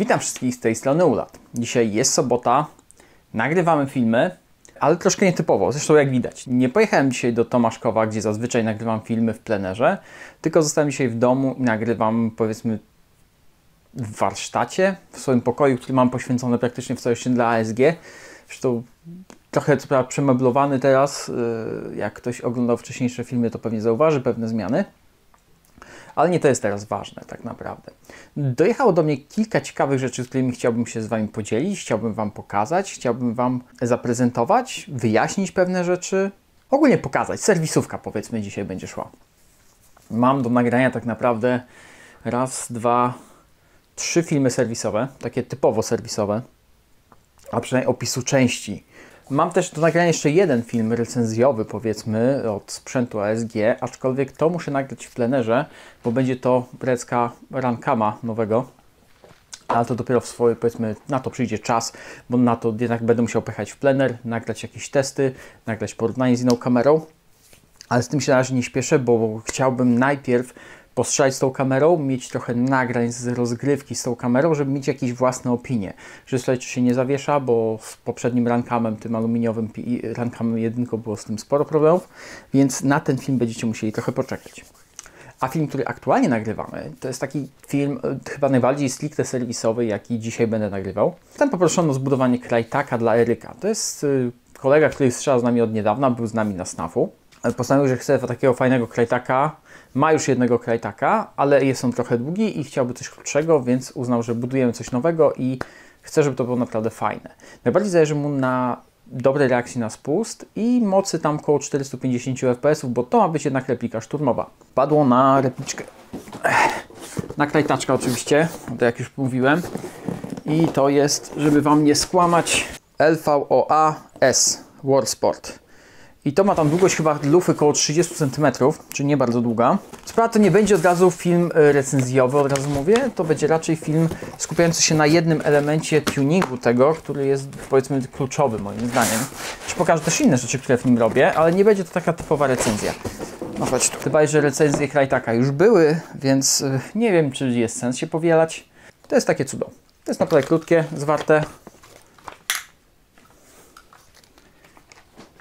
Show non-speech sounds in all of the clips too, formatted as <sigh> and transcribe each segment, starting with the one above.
Witam wszystkich z tej strony Ulat. Dzisiaj jest sobota, nagrywamy filmy, ale troszkę nietypowo, zresztą jak widać. Nie pojechałem dzisiaj do Tomaszkowa, gdzie zazwyczaj nagrywam filmy w plenerze, tylko zostałem dzisiaj w domu i nagrywam powiedzmy w warsztacie, w swoim pokoju, który mam poświęcony praktycznie w całości dla ASG. Zresztą trochę co prawda przemeblowany teraz, yy, jak ktoś oglądał wcześniejsze filmy, to pewnie zauważy pewne zmiany. Ale nie to jest teraz ważne tak naprawdę. Dojechało do mnie kilka ciekawych rzeczy, z którymi chciałbym się z Wami podzielić, chciałbym Wam pokazać, chciałbym Wam zaprezentować, wyjaśnić pewne rzeczy, ogólnie pokazać. Serwisówka powiedzmy dzisiaj będzie szła. Mam do nagrania tak naprawdę raz, dwa, trzy filmy serwisowe, takie typowo serwisowe, a przynajmniej opisu części. Mam też do nagrania jeszcze jeden film recenzjowy, powiedzmy, od sprzętu ASG, aczkolwiek to muszę nagrać w plenerze, bo będzie to brecka Rankama nowego. Ale to dopiero w swoje, powiedzmy, na to przyjdzie czas, bo na to jednak będę musiał pojechać w plener, nagrać jakieś testy, nagrać porównanie z inną kamerą. Ale z tym się na razie nie śpieszę, bo chciałbym najpierw postrzelać z tą kamerą, mieć trochę nagrań z rozgrywki z tą kamerą, żeby mieć jakieś własne opinie. Że słuchajcie, się nie zawiesza, bo z poprzednim rankamem, tym aluminiowym rankamem jedynką było z tym sporo problemów, więc na ten film będziecie musieli trochę poczekać. A film, który aktualnie nagrywamy, to jest taki film e, chyba najbardziej stricte serwisowy, jaki dzisiaj będę nagrywał. Tam poproszono o zbudowanie krajtaka dla Eryka. To jest y, kolega, który strzela z nami od niedawna, był z nami na snafu. Postanowił, że chce takiego fajnego krajtaka ma już jednego krajtaka, ale jest on trochę długi i chciałby coś krótszego, więc uznał, że budujemy coś nowego i chce, żeby to było naprawdę fajne. Najbardziej zależy mu na dobrej reakcji na spust i mocy tam około 450 fps, bo to ma być jednak replika szturmowa. Padło na repliczkę, na krajtaczka oczywiście, to jak już mówiłem. I to jest, żeby Wam nie skłamać, LVOA S Warsport. I to ma tam długość chyba lufy około 30 cm, czyli nie bardzo długa. Sprawa to nie będzie od razu film e, recenzjowy, od razu mówię, to będzie raczej film skupiający się na jednym elemencie tuningu tego, który jest powiedzmy kluczowy moim zdaniem. Czy pokażę też inne rzeczy, które w nim robię, ale nie będzie to taka typowa recenzja. No chodź tu. Chyba, że recenzje Krajtaka już były, więc e, nie wiem, czy jest sens się powielać. To jest takie cudo. To jest naprawdę krótkie, zwarte.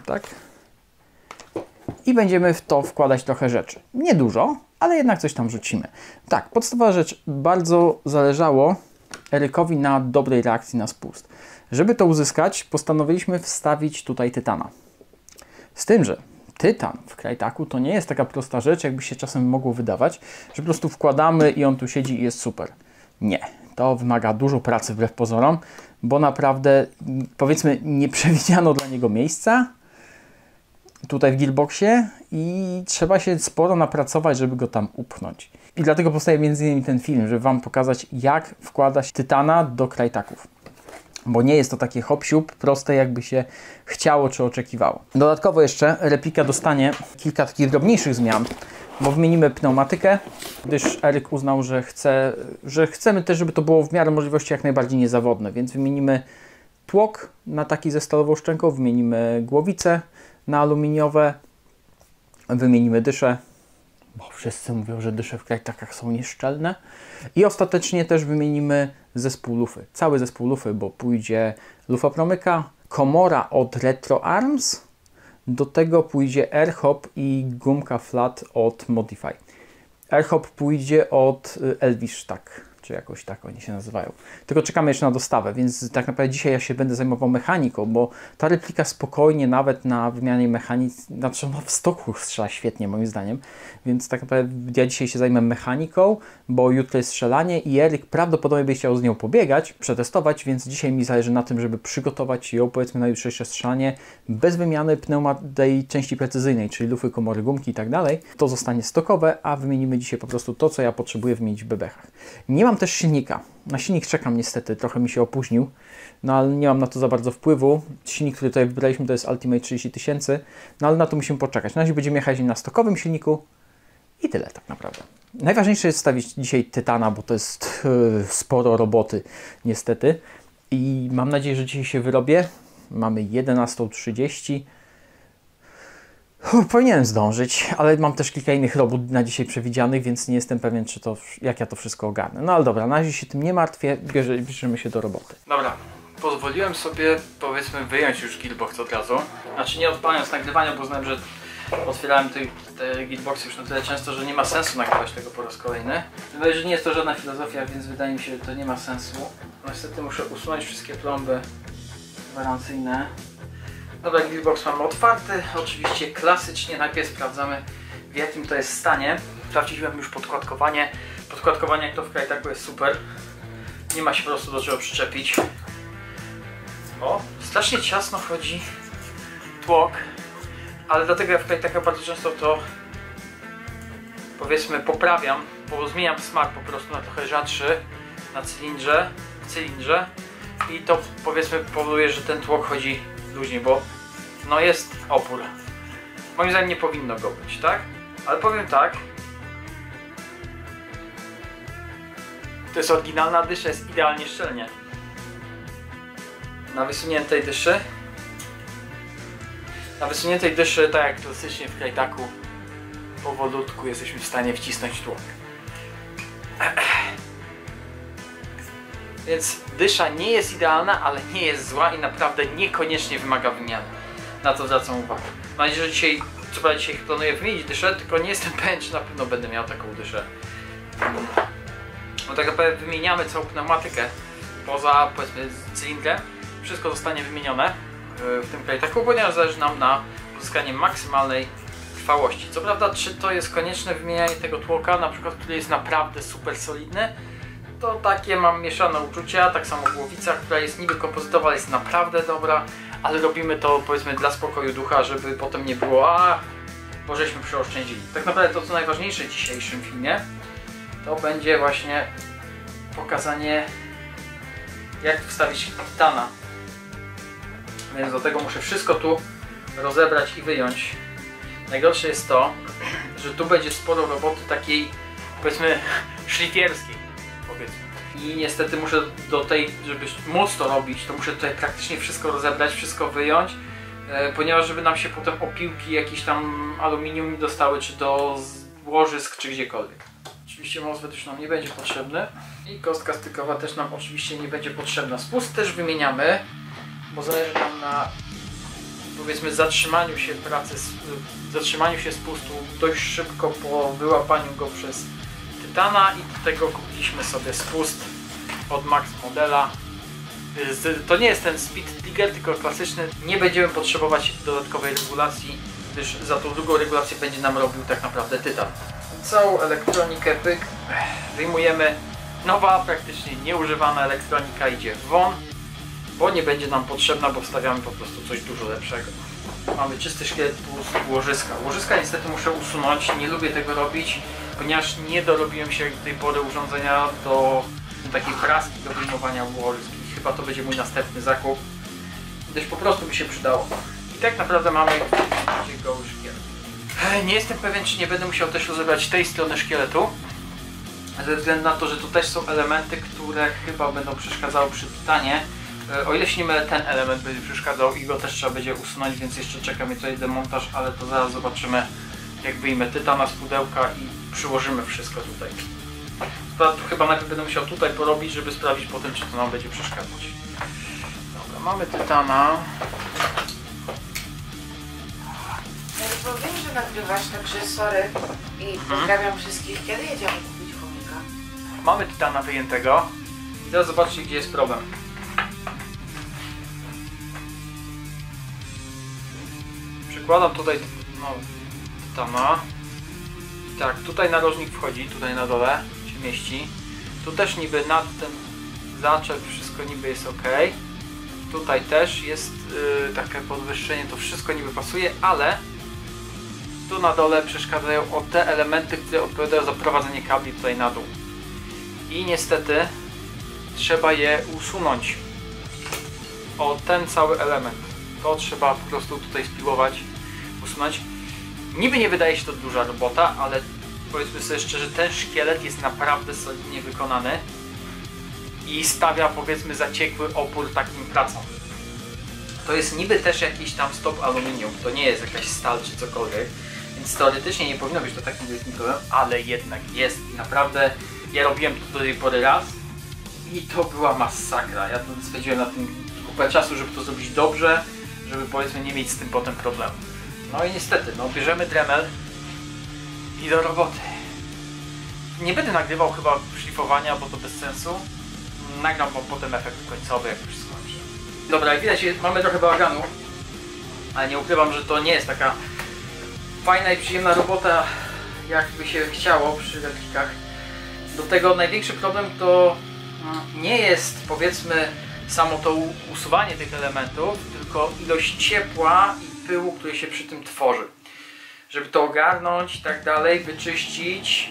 Tak i będziemy w to wkładać trochę rzeczy. Nie dużo, ale jednak coś tam rzucimy. Tak, podstawowa rzecz, bardzo zależało Erykowi na dobrej reakcji na spust. Żeby to uzyskać, postanowiliśmy wstawić tutaj tytana. Z tym, że tytan w krajtaku to nie jest taka prosta rzecz, jakby się czasem mogło wydawać, że po prostu wkładamy i on tu siedzi i jest super. Nie, to wymaga dużo pracy wbrew pozorom, bo naprawdę powiedzmy nie <laughs> przewidziano dla niego miejsca, tutaj w Gearboxie i trzeba się sporo napracować, żeby go tam upchnąć. I dlatego powstaje między innymi ten film, żeby Wam pokazać, jak wkładać tytana do krajtaków. Bo nie jest to takie hop proste, jakby się chciało czy oczekiwało. Dodatkowo jeszcze replika dostanie kilka takich drobniejszych zmian, bo wymienimy pneumatykę, gdyż Eryk uznał, że, chce, że chcemy też, żeby to było w miarę możliwości jak najbardziej niezawodne, więc wymienimy tłok na taki ze stalową szczęką, wymienimy głowicę, na aluminiowe. Wymienimy dysze, bo wszyscy mówią, że dysze w krajtakach są nieszczelne. I ostatecznie też wymienimy zespół lufy. Cały zespół lufy, bo pójdzie lufa promyka, komora od Retro Arms, do tego pójdzie AirHop i gumka flat od Modify. AirHop pójdzie od Elvish tak czy jakoś tak oni się nazywają. Tylko czekamy jeszcze na dostawę, więc tak naprawdę dzisiaj ja się będę zajmował mechaniką, bo ta replika spokojnie nawet na wymianie mechaniki, znaczy ona w stoku strzela świetnie moim zdaniem, więc tak naprawdę ja dzisiaj się zajmę mechaniką, bo jutro jest strzelanie i Eryk prawdopodobnie by chciał z nią pobiegać, przetestować, więc dzisiaj mi zależy na tym, żeby przygotować ją powiedzmy na jutrzejsze strzelanie bez wymiany pneumatej części precyzyjnej, czyli lufy, komory, gumki i tak dalej. To zostanie stokowe, a wymienimy dzisiaj po prostu to, co ja potrzebuję wymienić w bebechach. Nie mam też silnika. Na silnik czekam niestety, trochę mi się opóźnił, no ale nie mam na to za bardzo wpływu. Silnik, który tutaj wybraliśmy to jest Ultimate 30 tysięcy, no ale na to musimy poczekać. Na razie będziemy jechać na stokowym silniku i tyle tak naprawdę. Najważniejsze jest stawić dzisiaj Tytana, bo to jest yy, sporo roboty niestety i mam nadzieję, że dzisiaj się wyrobię. Mamy 11.30. Powinienem zdążyć, ale mam też kilka innych robót na dzisiaj przewidzianych, więc nie jestem pewien, czy to, jak ja to wszystko ogarnę. No ale dobra, na razie się tym nie martwię, bierze, bierzemy się do roboty. Dobra, pozwoliłem sobie, powiedzmy, wyjąć już Gearbox od razu. Znaczy nie odpalając nagrywania, bo znam, że otwierałem te, te Gearboxy już na tyle często, że nie ma sensu nagrywać tego po raz kolejny. Wydaje że nie jest to żadna filozofia, więc wydaje mi się, że to nie ma sensu. Niestety muszę usunąć wszystkie plomby gwarancyjne. Dobra, Gearbox mamy otwarty. Oczywiście klasycznie najpierw sprawdzamy w jakim to jest stanie. Sprawdziliśmy już podkładkowanie. Podkładkowanie jak to w Krajtaku jest super. Nie ma się po prostu do czego przyczepić. O, strasznie ciasno wchodzi tłok, ale dlatego ja w Krajtaka bardzo często to powiedzmy poprawiam, bo zmieniam smar po prostu na trochę rzadszy na cylindrze, w cylindrze i to powiedzmy powoduje, że ten tłok chodzi luźniej, bo no jest opór. Moim zdaniem nie powinno go być, tak? Ale powiem tak. To jest oryginalna dysza, jest idealnie szczelnie. Na wysuniętej dyszy. Na wysuniętej dyszy, tak jak klasycznie w krajtaku, powolutku jesteśmy w stanie wcisnąć tłok. Więc dysza nie jest idealna, ale nie jest zła i naprawdę niekoniecznie wymaga wymiany. Na to zwracam uwagę. Mam nadzieję, że dzisiaj, co prawda dzisiaj planuję wymienić dyszę, tylko nie jestem <laughs> pewien, czy na pewno będę miał taką dyszę. Bo tak naprawdę wymieniamy całą pneumatykę poza powiedzmy cylindrem. Wszystko zostanie wymienione e, w tym krajtaku, ponieważ zależy nam na uzyskaniu maksymalnej trwałości. Co prawda, czy to jest konieczne wymienianie tego tłoka, na przykład, który jest naprawdę super solidny, to takie mam mieszane uczucia, tak samo głowica, która jest niby kompozytowa, jest naprawdę dobra, ale robimy to powiedzmy dla spokoju ducha, żeby potem nie było, a bo żeśmy przeoszczędzili. Tak naprawdę to co najważniejsze w dzisiejszym filmie, to będzie właśnie pokazanie jak wstawić titana. Więc do tego muszę wszystko tu rozebrać i wyjąć. Najgorsze jest to, że tu będzie sporo roboty takiej powiedzmy <laughs> szlifierskiej. I niestety muszę do tej, żeby móc to robić, to muszę tutaj praktycznie wszystko rozebrać, wszystko wyjąć, e, ponieważ żeby nam się potem opiłki jakieś tam aluminium dostały, czy do łożysk, czy gdziekolwiek. Oczywiście MOSFET już nam nie będzie potrzebny i kostka stykowa też nam oczywiście nie będzie potrzebna. Spust też wymieniamy, bo zależy nam na powiedzmy zatrzymaniu się pracy, zatrzymaniu się spustu dość szybko po wyłapaniu go przez i do tego kupiliśmy sobie spust od Max Modela. To nie jest ten Speed Trigger, tylko klasyczny. Nie będziemy potrzebować dodatkowej regulacji, gdyż za tą drugą regulację będzie nam robił tak naprawdę tytan. Całą elektronikę pyk, wyjmujemy. Nowa, praktycznie nieużywana elektronika idzie w won, bo nie będzie nam potrzebna, bo wstawiamy po prostu coś dużo lepszego. Mamy czysty szkielet plus łożyska. Łożyska niestety muszę usunąć, nie lubię tego robić ponieważ nie dorobiłem się do tej pory urządzenia do takiej praski do wyjmowania i chyba to będzie mój następny zakup, gdyż po prostu mi się przydało. I tak naprawdę mamy goły szkielet. Nie jestem pewien, czy nie będę musiał też rozebrać tej strony szkieletu, ze względu na to, że tu też są elementy, które chyba będą przeszkadzały przy tytanie. E, o ile się nie mylę, ten element będzie przeszkadzał i go też trzeba będzie usunąć, więc jeszcze czeka mnie tutaj demontaż, ale to zaraz zobaczymy jak wyjmę tytana z pudełka i przyłożymy wszystko tutaj. Chyba najpierw będę musiał tutaj porobić, żeby sprawdzić potem, czy to nam będzie przeszkadzać. Dobra, mamy tytana. Ja wiem, że nagrywasz, także sorry i Mhm. pozdrawiam wszystkich. Kiedy jedziemy kupić chomika? Mamy tytana wyjętego. I teraz zobaczcie, gdzie jest problem. Przykładam tutaj no, tytana. Tak, tutaj narożnik wchodzi, tutaj na dole się mieści. Tu też niby nad ten zaczep wszystko niby jest ok. Tutaj też jest yy, takie podwyższenie, to wszystko niby pasuje, ale tu na dole przeszkadzają o te elementy, które odpowiadają za prowadzenie kabli tutaj na dół. I niestety trzeba je usunąć. O ten cały element. To trzeba po prostu tutaj spiłować, usunąć. Niby nie wydaje się to duża robota, ale powiedzmy sobie szczerze, ten szkielet jest naprawdę solidnie wykonany i stawia powiedzmy zaciekły opór takim pracom. To jest niby też jakiś tam stop aluminium, to nie jest jakaś stal czy cokolwiek, więc teoretycznie nie powinno być to takim wielkim ale jednak jest i naprawdę ja robiłem to do tej pory raz i to była masakra. Ja to spędziłem na tym kupę czasu, żeby to zrobić dobrze, żeby powiedzmy nie mieć z tym potem problemu. No i niestety, no bierzemy Dremel i do roboty. Nie będę nagrywał chyba szlifowania, bo to bez sensu. Nagram wam potem efekt końcowy, jak już skończę. Dobra, jak widać mamy trochę bałaganu, ale nie ukrywam, że to nie jest taka fajna i przyjemna robota, jakby się chciało przy replikach. Do tego największy problem to mm, nie jest powiedzmy samo to usuwanie tych elementów, tylko ilość ciepła i pyłu, który się przy tym tworzy. Żeby to ogarnąć i tak dalej, wyczyścić,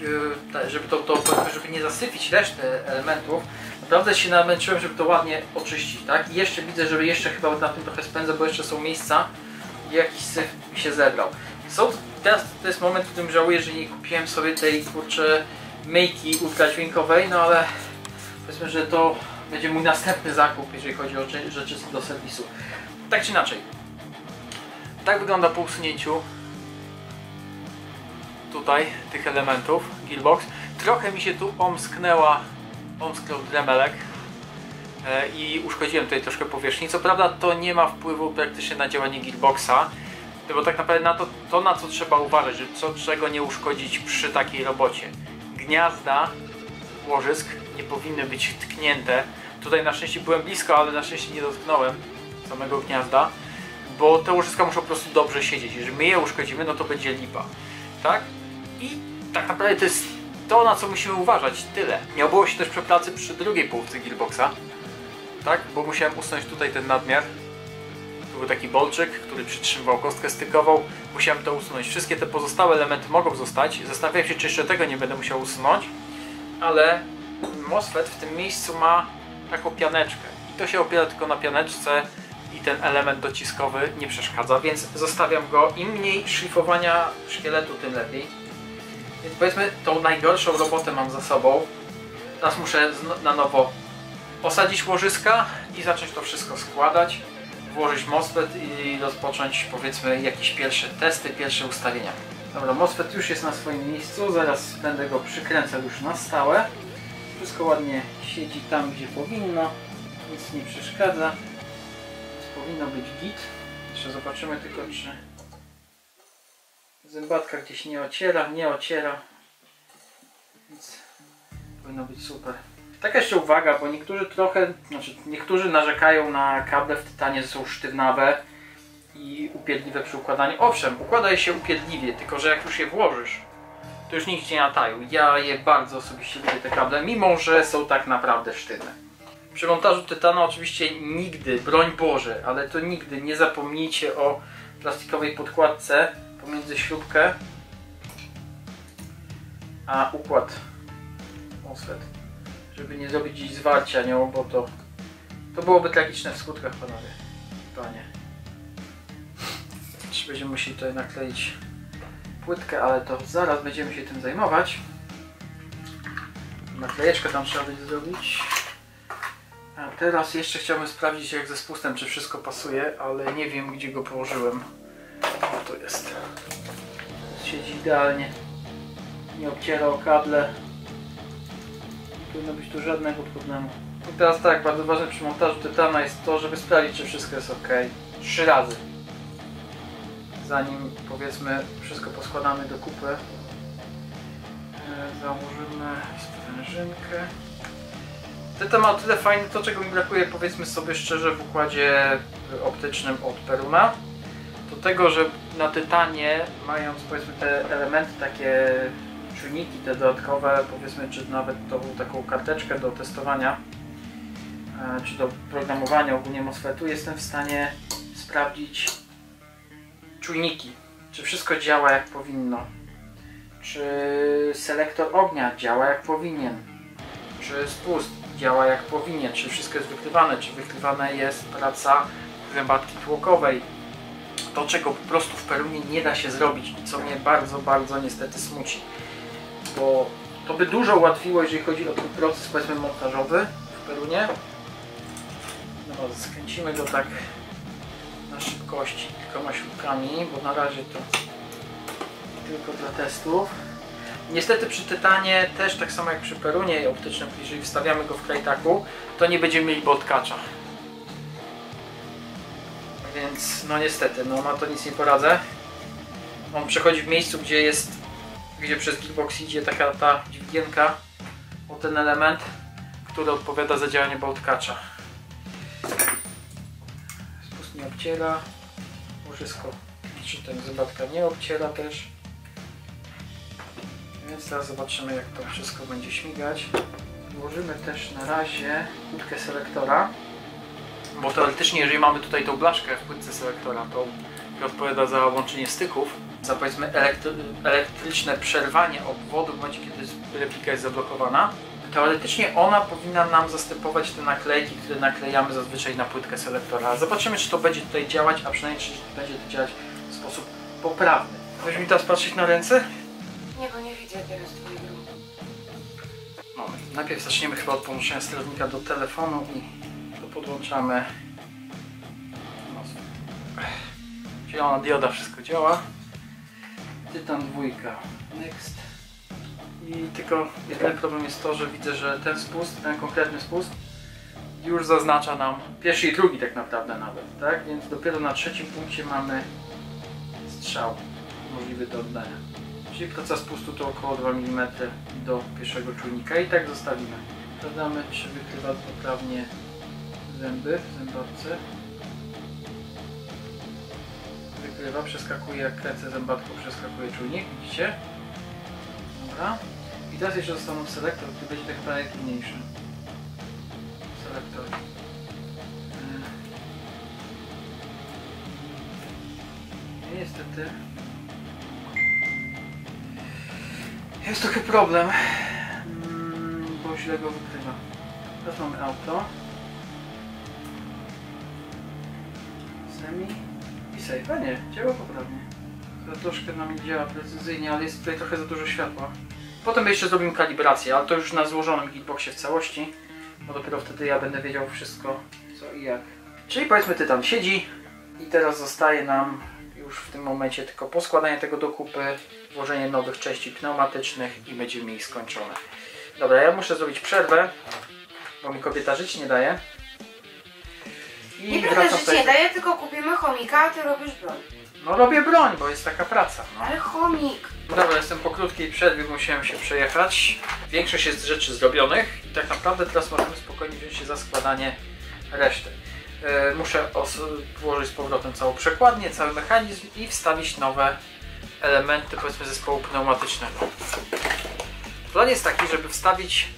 yy, żeby to, to żeby nie zasypić reszty elementów, naprawdę się namęczyłem, żeby to ładnie oczyścić, tak? I jeszcze widzę, że jeszcze chyba na tym trochę spędzę, bo jeszcze są miejsca, gdzie jakiś syf mi się zebrał. Są, teraz to jest moment, w którym żałuję, że nie kupiłem sobie tej kurczę myjki ultradźwiękowej, no ale powiedzmy, że to będzie mój następny zakup, jeżeli chodzi o rzeczy do serwisu. Tak czy inaczej. Tak wygląda po usunięciu tutaj tych elementów Gearbox. Trochę mi się tu omsknęła, omsknął dremelek e, i uszkodziłem tutaj troszkę powierzchni. Co prawda to nie ma wpływu praktycznie na działanie Gearboxa, bo tak naprawdę na to, to na co trzeba uważać, że co, czego nie uszkodzić przy takiej robocie. Gniazda łożysk nie powinny być tknięte. Tutaj na szczęście byłem blisko, ale na szczęście nie dotknąłem samego gniazda, bo te łożyska muszą po prostu dobrze siedzieć. Jeżeli my je uszkodzimy, no to będzie lipa. Tak? I tak naprawdę to jest to, na co musimy uważać. Tyle. Nie obyło się też przepracy przy drugiej połówce gearboxa. Tak? Bo musiałem usunąć tutaj ten nadmiar. Tu był taki bolczyk, który przytrzymywał kostkę stykową. Musiałem to usunąć. Wszystkie te pozostałe elementy mogą zostać. Zastanawiam się, czy jeszcze tego nie będę musiał usunąć. Ale MOSFET w tym miejscu ma taką pianeczkę. I to się opiera tylko na pianeczce i ten element dociskowy nie przeszkadza, więc zostawiam go. Im mniej szlifowania szkieletu, tym lepiej. Więc powiedzmy, tą najgorszą robotę mam za sobą. Teraz muszę na nowo osadzić łożyska i zacząć to wszystko składać, włożyć MOSFET i rozpocząć powiedzmy jakieś pierwsze testy, pierwsze ustawienia. Dobra, MOSFET już jest na swoim miejscu, zaraz będę go przykręcał już na stałe. Wszystko ładnie siedzi tam, gdzie powinno, nic nie przeszkadza. Powinno być git. Jeszcze zobaczymy tylko, czy zębatka gdzieś nie ociera, nie ociera. Więc powinno być super. Taka jeszcze uwaga, bo niektórzy trochę, znaczy niektórzy narzekają na kable w tytanie, że są sztywnawe i upierdliwe przy układaniu. Owszem, układa się upierdliwie, tylko że jak już je włożysz, to już nigdzie nie latają. Ja je bardzo osobiście lubię te kable, mimo że są tak naprawdę sztywne. Przy montażu tytanu oczywiście nigdy, broń Boże, ale to nigdy nie zapomnijcie o plastikowej podkładce pomiędzy śrubkę a układ MOSFET, żeby nie zrobić dziś zwarcia nią, bo to, to byłoby tragiczne w skutkach panowie. Panie. Czy będziemy musieli tutaj nakleić płytkę, ale to zaraz będziemy się tym zajmować. Naklejeczkę tam trzeba będzie zrobić. A teraz jeszcze chciałbym sprawdzić jak ze spustem, czy wszystko pasuje, ale nie wiem gdzie go położyłem. O, tu jest. Siedzi idealnie. Nie obciera o kable. Nie powinno być tu żadnego problemu. I teraz tak, bardzo ważne przy montażu tytana jest to, żeby sprawdzić, czy wszystko jest ok. Trzy razy zanim powiedzmy wszystko poskładamy do kupy e, założymy sprężynkę Ten ma o tyle fajny, to czego mi brakuje powiedzmy sobie szczerze w układzie optycznym od Peruna do tego, że na tytanie mając powiedzmy te elementy takie czujniki te dodatkowe powiedzmy czy nawet tą taką karteczkę do testowania e, czy do programowania ogólnie MOSFETu jestem w stanie sprawdzić czujniki, czy wszystko działa jak powinno, czy selektor ognia działa jak powinien, czy spust działa jak powinien, czy wszystko jest wykrywane, czy wykrywana jest praca zębatki tłokowej. To, czego po prostu w Perunie nie da się zrobić i co mnie bardzo, bardzo niestety smuci. Bo to by dużo ułatwiło, jeżeli chodzi o ten proces powiedzmy montażowy w Perunie. No, skręcimy go tak na szybkości kilkoma śrubkami, bo na razie to tylko dla testów. Niestety przy Tytanie też tak samo jak przy Perunie optycznym, jeżeli wstawiamy go w krajtaku, to nie będziemy mieli boltkacza. Więc no niestety, no na to nic nie poradzę. On przechodzi w miejscu, gdzie jest, gdzie przez gearbox idzie taka ta dźwigienka o ten element, który odpowiada za działanie boltkacza. Spust nie obciera, łożysko, czy ten zobaczka nie obciera też. Więc teraz zobaczymy jak to wszystko będzie śmigać. Włożymy też na razie kłódkę selektora. Bo teoretycznie, jeżeli mamy tutaj tą blaszkę w płytce selektora, to odpowiada za łączenie styków, za powiedzmy elektry elektryczne przerwanie obwodu w momencie, kiedy replika jest zablokowana, teoretycznie ona powinna nam zastępować te naklejki, które naklejamy zazwyczaj na płytkę selektora. Zobaczymy, czy to będzie tutaj działać, a przynajmniej czy będzie to działać w sposób poprawny. Weź mi teraz patrzeć na ręce? Teraz twojego. Moment. Najpierw zaczniemy chyba od podłączenia sterownika do telefonu i to podłączamy. No, Zielona dioda, wszystko działa. Tytan dwójka. Next. I tylko jedyny problem jest to, że widzę, że ten spust, ten konkretny spust już zaznacza nam pierwszy i drugi tak naprawdę nawet, tak? Więc dopiero na trzecim punkcie mamy strzał możliwy do oddania. Czyli proces spustu to około 2 mm do pierwszego czujnika i tak zostawimy. Sprawdzamy czy wykrywa poprawnie zęby w zębatce. Wykrywa, przeskakuje jak kręcę zębatką, przeskakuje czujnik, widzicie? Dobra. I teraz jeszcze zostaną selektor, który będzie tak najmniejszy. Selektor. Yy. Niestety Jest trochę problem, mm, bo źle go wykrywa. Teraz mamy auto. Semi i save. A nie, działa poprawnie. To troszkę nam nie działa precyzyjnie, ale jest tutaj trochę za dużo światła. Potem jeszcze zrobimy kalibrację, ale to już na złożonym Geekboxie w całości, bo dopiero wtedy ja będę wiedział wszystko co i jak. Czyli powiedzmy Tytan siedzi i teraz zostaje nam już w tym momencie tylko poskładanie tego do kupy, włożenie nowych części pneumatycznych i będziemy mieli skończone. Dobra, ja muszę zrobić przerwę, bo mi kobieta żyć nie daje. I Nieprawda, że ci nie daje, tylko kupimy chomika, a ty robisz broń. No robię broń, bo jest taka praca. No. Ale chomik. Dobra, jestem po krótkiej przerwie, musiałem się przejechać. Większość jest rzeczy zrobionych i tak naprawdę teraz możemy spokojnie wziąć się za składanie reszty. Yy, muszę włożyć z powrotem całą przekładnię, cały mechanizm i wstawić nowe elementy powiedzmy zespołu pneumatycznego. Plan jest taki, żeby wstawić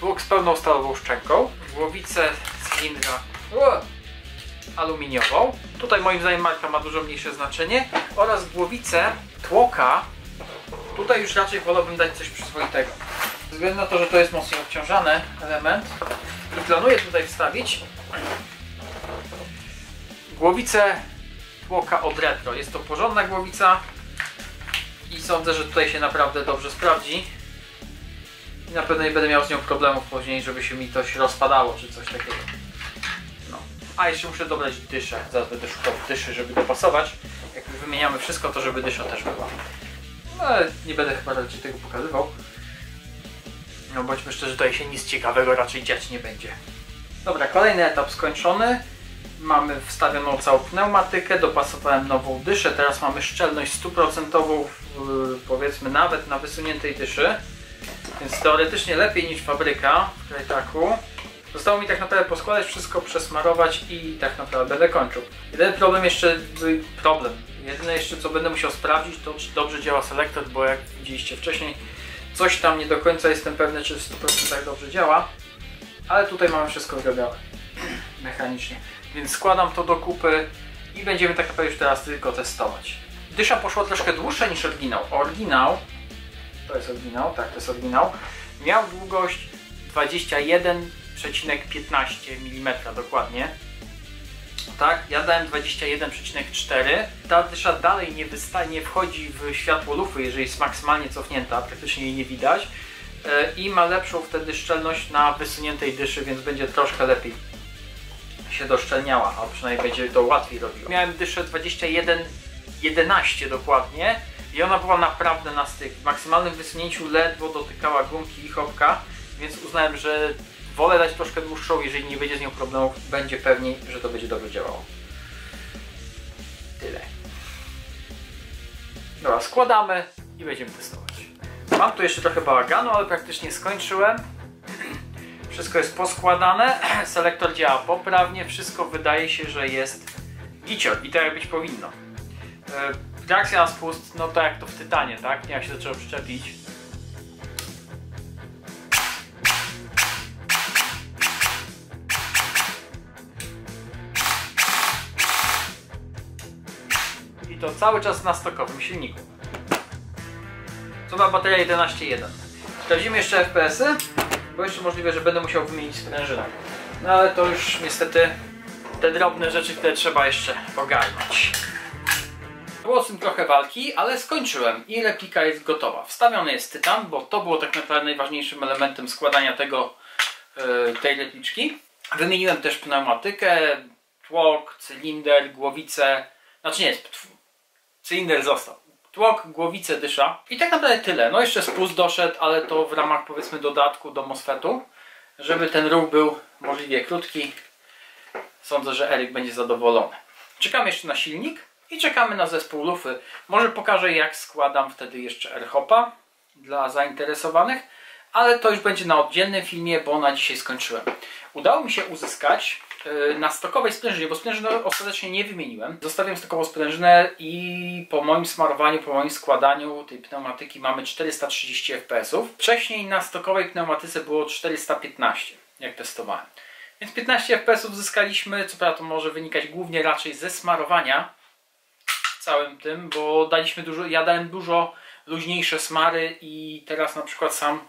tłok z pełną stalową szczęką, głowicę cylindra aluminiową. Tutaj moim zdaniem marka ma dużo mniejsze znaczenie oraz głowicę tłoka. Tutaj już raczej wolałbym dać coś przyzwoitego. Ze względu na to, że to jest mocno obciążany element i planuję tutaj wstawić głowicę tłoka od retro. Jest to porządna głowica, i sądzę, że tutaj się naprawdę dobrze sprawdzi. I na pewno nie będę miał z nią problemów później, żeby się mi coś rozpadało czy coś takiego. No. A jeszcze muszę dobrać dyszę. Zaraz będę szukał dyszy, żeby dopasować. Jak wymieniamy wszystko, to żeby dysza też była. No ale nie będę chyba raczej tego pokazywał. No bądźmy szczerzy, tutaj się nic ciekawego raczej dziać nie będzie. Dobra, kolejny etap skończony. Mamy wstawioną całą pneumatykę, dopasowałem nową dyszę, teraz mamy szczelność stuprocentową powiedzmy nawet na wysuniętej dyszy. Więc teoretycznie lepiej niż fabryka w krajtaku. Zostało mi tak naprawdę poskładać wszystko, przesmarować i tak naprawdę będę kończył. Jedyny problem jeszcze, problem, jedyne jeszcze co będę musiał sprawdzić to czy dobrze działa selektor, bo jak widzieliście wcześniej coś tam nie do końca jestem pewny czy w 100% dobrze działa. Ale tutaj mamy wszystko zrobione mechanicznie. Więc składam to do kupy i będziemy tak naprawdę już teraz tylko testować. Dysza poszła troszkę dłuższa niż oryginał. Oryginał, to jest oryginał, tak to jest oryginał, miał długość 21,15 mm dokładnie. Tak, ja dałem 21,4. Ta dysza dalej nie, wystaje, nie wchodzi w światło lufy, jeżeli jest maksymalnie cofnięta, praktycznie jej nie widać. E, I ma lepszą wtedy szczelność na wysuniętej dyszy, więc będzie troszkę lepiej się doszczelniała, a przynajmniej będzie to łatwiej robiło. Miałem dyszę 21 11 dokładnie i ona była naprawdę na styk. W maksymalnym wysunięciu ledwo dotykała gumki i chopka, więc uznałem, że wolę dać troszkę dłuższą, jeżeli nie będzie z nią problemów, będzie pewniej, że to będzie dobrze działało. Tyle. Dobra, składamy i będziemy testować. Mam tu jeszcze trochę bałaganu, ale praktycznie skończyłem. Wszystko jest poskładane, <clears throat> selektor działa poprawnie, wszystko wydaje się, że jest gicior i tak jak być powinno. E, Reakcja na spust, no to jak to w Tytanie, tak? Jak się zaczęło przyczepić. I to cały czas na stokowym silniku. Co ma bateria 11.1. Sprawdzimy jeszcze FPS-y, bo jeszcze możliwe, że będę musiał wymienić sprężynę. No ale to już niestety te drobne rzeczy, które trzeba jeszcze ogarnąć. Było z tym trochę walki, ale skończyłem i replika jest gotowa. Wstawiony jest tytan, bo to było tak naprawdę najważniejszym elementem składania tego, yy, tej repliczki. Wymieniłem też pneumatykę, tłok, cylinder, głowicę. Znaczy nie, cylinder został. Tłok, głowicę, dysza. I tak naprawdę tyle. No jeszcze spust doszedł, ale to w ramach powiedzmy dodatku do MOSFETu. Żeby ten ruch był możliwie krótki. Sądzę, że Eryk będzie zadowolony. Czekamy jeszcze na silnik. I czekamy na zespół lufy. Może pokażę jak składam wtedy jeszcze R-Hopa dla zainteresowanych, ale to już będzie na oddzielnym filmie, bo na dzisiaj skończyłem. Udało mi się uzyskać na stokowej sprężynie, bo sprężyny ostatecznie nie wymieniłem. Zostawiam stokową sprężynę i po moim smarowaniu, po moim składaniu tej pneumatyki mamy 430 fps. Wcześniej na stokowej pneumatyce było 415, jak testowałem. Więc 15 fps uzyskaliśmy, co prawda to może wynikać głównie raczej ze smarowania, całym tym, bo daliśmy dużo, ja dałem dużo luźniejsze smary i teraz na przykład sam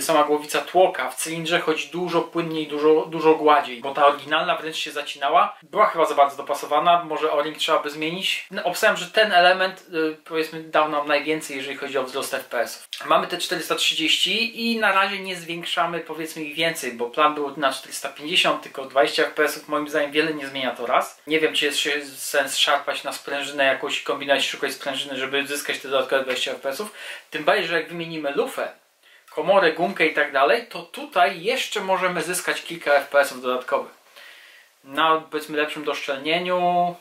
sama głowica tłoka w cylindrze chodzi dużo płynniej, dużo, dużo gładziej, bo ta oryginalna wręcz się zacinała. Była chyba za bardzo dopasowana, może o-ring trzeba by zmienić. No, obstawiam, że ten element y, powiedzmy dał nam najwięcej, jeżeli chodzi o wzrost FPS. Mamy te 430 i na razie nie zwiększamy powiedzmy ich więcej, bo plan był na 450, tylko 20 FPS moim zdaniem wiele nie zmienia to raz. Nie wiem, czy jest sens szarpać na sprężynę jakoś, kombinować szukać sprężyny, żeby zyskać te dodatkowe 20 FPS. Tym bardziej, że jak wymienimy lufę, komorę, gumkę i tak dalej, to tutaj jeszcze możemy zyskać kilka FPS dodatkowych. Na powiedzmy lepszym doszczelnieniu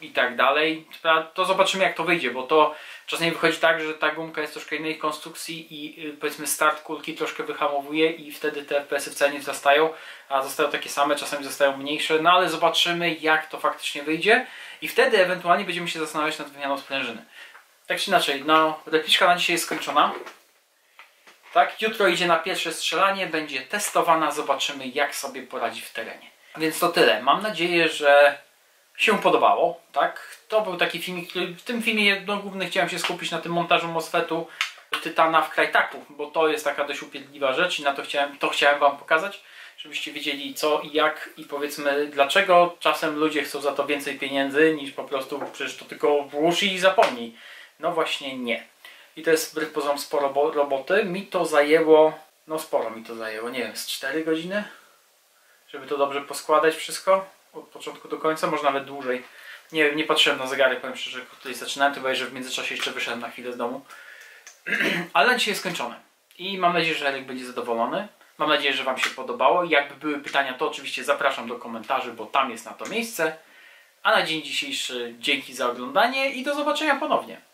i tak dalej. To zobaczymy jak to wyjdzie, bo to czasami wychodzi tak, że ta gumka jest troszkę innej konstrukcji i y, powiedzmy start kulki troszkę wyhamowuje i wtedy te FPS-y wcale nie wzrastają, a zostają takie same, czasami zostają mniejsze, no ale zobaczymy jak to faktycznie wyjdzie i wtedy ewentualnie będziemy się zastanawiać nad wymianą sprężyny. Tak czy inaczej, no repliczka na dzisiaj jest skończona. Tak, jutro idzie na pierwsze strzelanie, będzie testowana, zobaczymy jak sobie poradzi w terenie. Więc to tyle. Mam nadzieję, że się podobało. Tak? To był taki filmik, który w tym filmie no, głównie chciałem się skupić na tym montażu MOSFETu Tytana w Krajtaku, bo to jest taka dość upierdliwa rzecz i na to chciałem, to chciałem Wam pokazać, żebyście wiedzieli co i jak i powiedzmy dlaczego czasem ludzie chcą za to więcej pieniędzy niż po prostu przecież to tylko włóż i zapomnij. No właśnie nie. I to jest wbrew pozorom sporo roboty. Mi to zajęło, no sporo mi to zajęło, nie wiem, z 4 godziny, żeby to dobrze poskładać wszystko od początku do końca, może nawet dłużej. Nie nie patrzyłem na zegarek, powiem szczerze, tutaj zaczynałem, chyba że w międzyczasie jeszcze wyszedłem na chwilę z domu. <clears throat> Ale dzisiaj jest skończone. I mam nadzieję, że Eryk będzie zadowolony. Mam nadzieję, że Wam się podobało. Jakby były pytania, to oczywiście zapraszam do komentarzy, bo tam jest na to miejsce. A na dzień dzisiejszy dzięki za oglądanie i do zobaczenia ponownie.